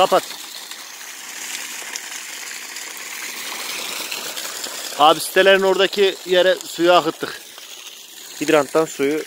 Kapat. Abi sitelerin oradaki yere suyu akıttık. Hidranttan suyu